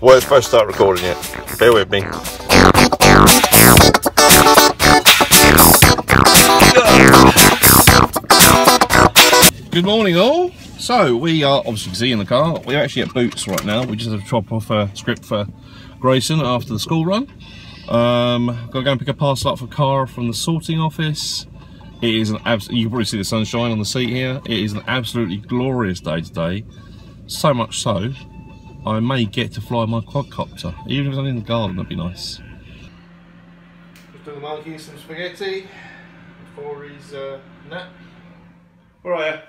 We're supposed to start recording it. Bear with me. Good morning, all. So we are obviously in the car. We're actually at Boots right now. We just have to drop off a script for Grayson after the school run. Um, got to go and pick a parcel up for Cara from the sorting office. It is an abs. You can probably see the sunshine on the seat here. It is an absolutely glorious day today. So much so, I may get to fly my quadcopter, even if it's only in the garden. That'd be nice. Just doing the monkey some spaghetti before his uh, nap. Where are you? What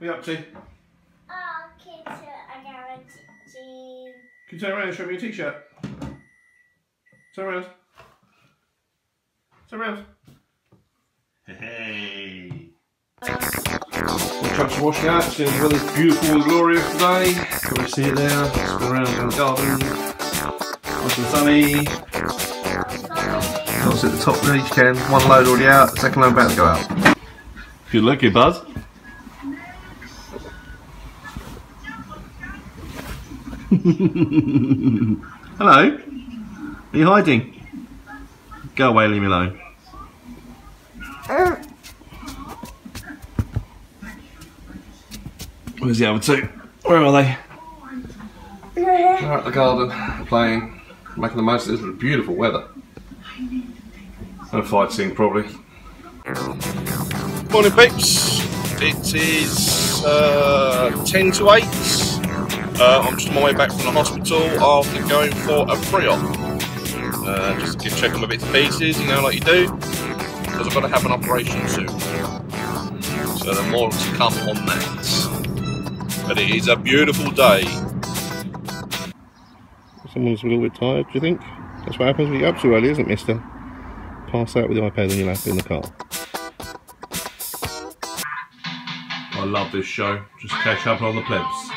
are you up to? Oh, kids are going to Can you turn around and show me your t-shirt? Turn around. Turn around. Hey. The trucks are washing out. It's doing really beautiful and glorious today. Can we see it there? It's going around in the garden. Nice and sunny. Lots at the top there, you can. One load already out, second load about to go out. Good looking, Buzz. Hello? Are you hiding? Go away, leave me alone. Where's the other two? Where are they? They're at the garden, playing, making the most of this beautiful weather. And fight scene, probably. Morning, peeps. It is uh, 10 to 8. Uh, I'm just on my way back from the hospital after going for a pre-op. Uh, just to check on my bits and pieces, you know, like you do. Because I've got to have an operation soon. So there's more to come on that. But it is a beautiful day. Someone's a little bit tired, do you think? That's what happens when you get up too early, isn't it, mister? Pass out with the iPad on your lap in the car. I love this show. Just catch up on the plebs.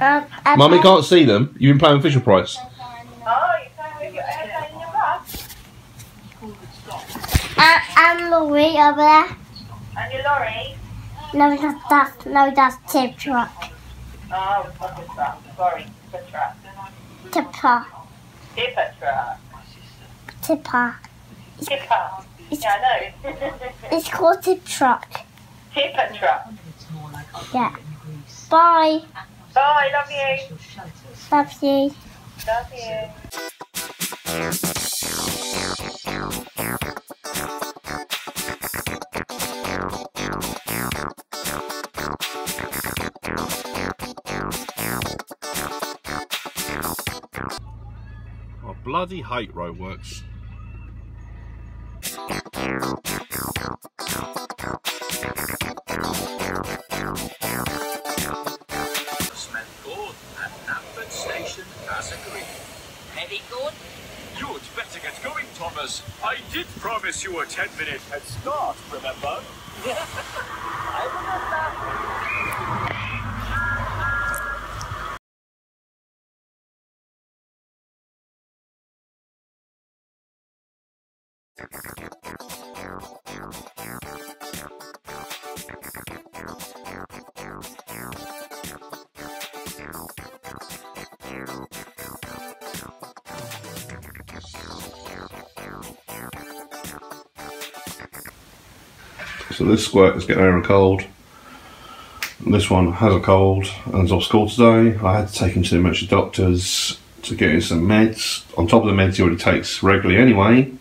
Um, um, Mummy can't see them. You've been playing with Fisher Price. Oh, you're playing with your airplane in your bus? uh, I'm Louis over there. And your lorry? No, that's, that's, no, that's tip truck. Oh, a truck? Sorry, tipper truck. Tipper. Tipper truck. Tipper. Tipper. Yeah, I know. It's called tip truck. tipper truck. Yeah. Bye. Bye, love you. Love you. Love you. Bloody hate roadworks. Smell good at Knapford Station as agreed. Very good. You'd better get going, Thomas. I did promise you a 10 minute head start, remember? So this squirt is getting over a cold. This one has a cold and is off school today. I had to take him to the emergency doctors to get him some meds. On top of the meds he already takes regularly anyway,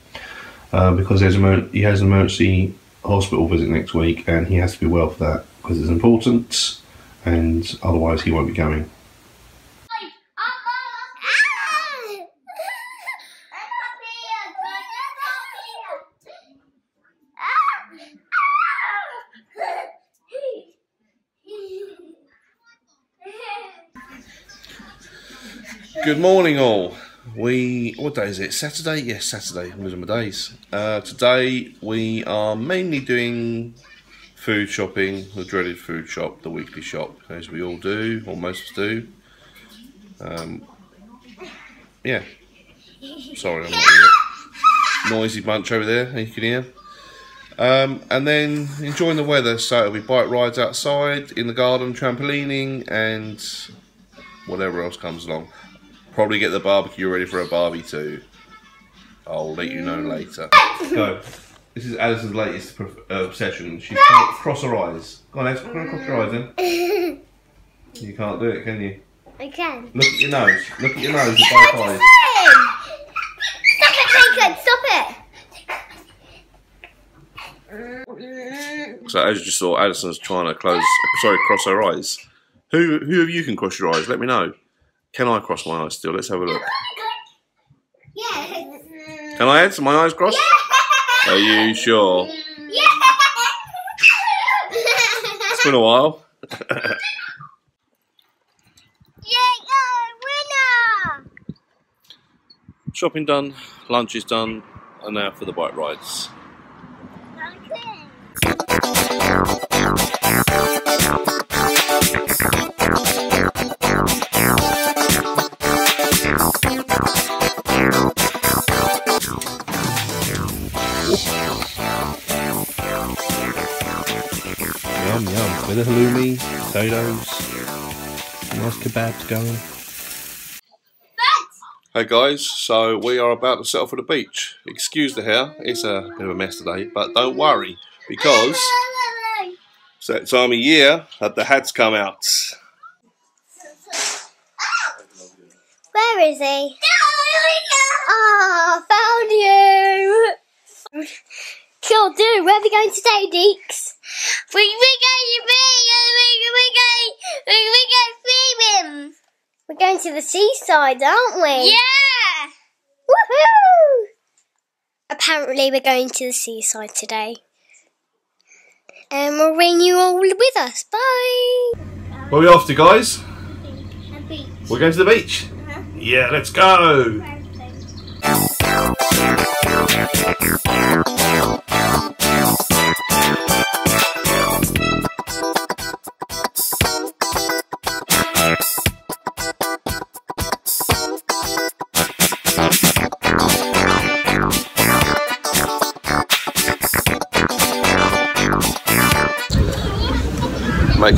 uh, because emer- he has an emergency hospital visit next week and he has to be well for that because it's important and otherwise he won't be going. Good morning, all. We what day is it? Saturday? Yes, Saturday. I'm losing my days. Uh, today we are mainly doing food shopping, the dreaded food shop, the weekly shop, as we all do, or most of us do. Um, yeah. Sorry, I'm not noisy bunch over there, you can hear. Um, and then enjoying the weather, so it'll be bike rides outside, in the garden, trampolining, and whatever else comes along. Probably get the barbecue ready for a barbie too. I'll let you know later. Go. This is Alison's latest prof- uh, obsession. She can't cross her eyes. Go on, Alice, cross your eyes then. You can't do it, can you? I can. Look at your nose. Look at your nose with both eyes. Stop it, Nathan! Stop it! So as you just saw, Alison's trying to close, sorry, cross her eyes. Who who of you can cross your eyes? Let me know. Can I cross my eyes still? Let's have a look. Yes. Can I add my eyes crossed? Are you sure? It's been a while. Shopping done, lunch is done, and now for the bike rides. Potatoes, nice kebabs going. Hey guys, so we are about to set off for the beach. Excuse the hair, it's a bit of a mess today, but don't worry because it's that time of year that the hats come out. Where is he? Ah, found you. Sure do. Where are we going today, Deeks? We we going to the seaside, aren't we? Yeah. Woohoo! Apparently, we're going to the seaside today. And we'll bring you all with us. Bye. Where are we off to, guys? Beach. We're going to the beach. Uh-huh. Yeah, let's go. Making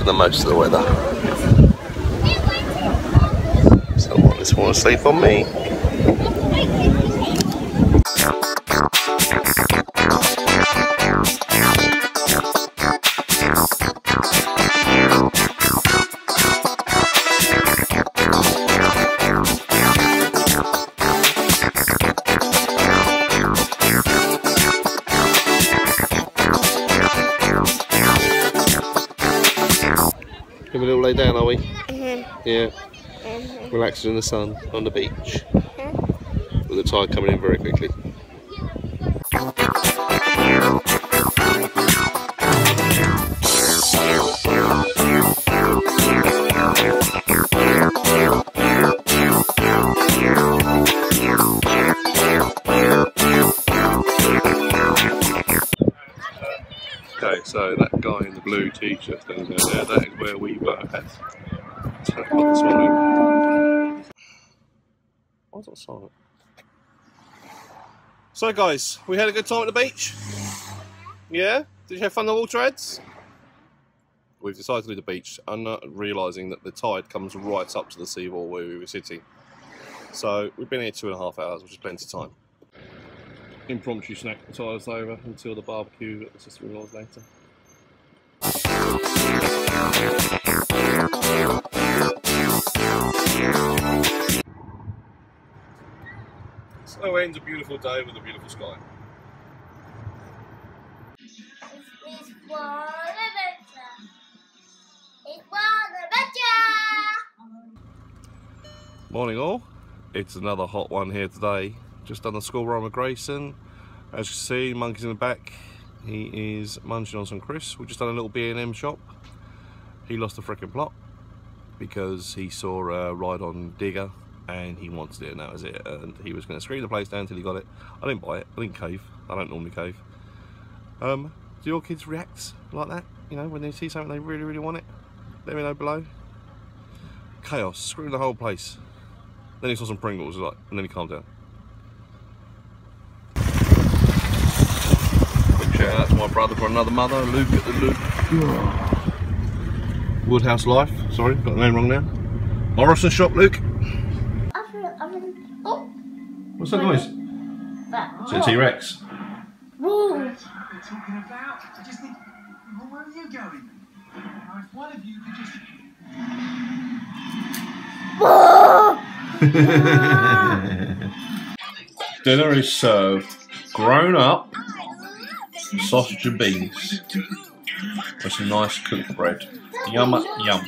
the most of the weather. Someone just want to sleep on me. Me a little lay down, are we? Uh-huh. Yeah. Uh-huh. Relaxing in the sun on the beach. Uh-huh. With the tide coming in very quickly. Okay, so that guy in the blue t-shirt standing down there, that is where we were at 10 o'clock. Why is that silent? So guys, we had a good time at the beach? Yeah? Did you have fun the water heads? We've decided to do the beach and uh, not realising that the tide comes right up to the seawall where we were sitting. So we've been here two and a half hours, which is plenty of time. Impromptu snack the tides over until the barbecue at the sister-in-law's later. So ends a beautiful day with a beautiful sky. It's one adventure. It's one adventure. Morning all. It's another hot one here today. Just done the school run with Grayson. As you see, monkey's in the back. He is munching on some crisps. We've just done a little B&M shop. He lost the freaking plot because he saw a ride on Digger and he wanted it and that was it. And he was going to screw the place down until he got it. I didn't buy it. I didn't cave. I don't normally cave. Um, do your kids react like that? You know, when they see something they really, really want it? Let me know below. Chaos. Screw the whole place. Then he saw some Pringles, like, and then he calmed down. Big shout out to my brother for another mother, Luke at the Luke. Woodhouse Life. Sorry, got the name wrong now. Morrison shop, Luke. Oh, What's that noise? that. Is it a T Rex? Whoa. Talking about. I just think. Well, where are you going? Now, if one of you could just. Dinner is served grown up sausage and beans with some nice cooked bread. Yum, yum.